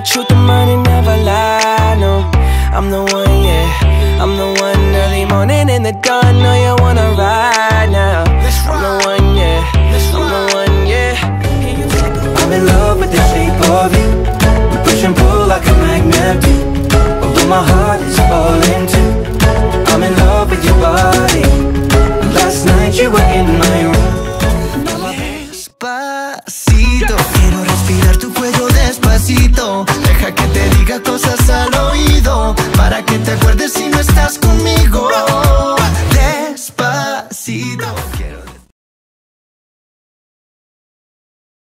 truth, the money never lie. No, I'm the one, yeah. I'm the one early morning in the dawn. Know you wanna ride para que te acuerdes si no estás conmigo. Despacito.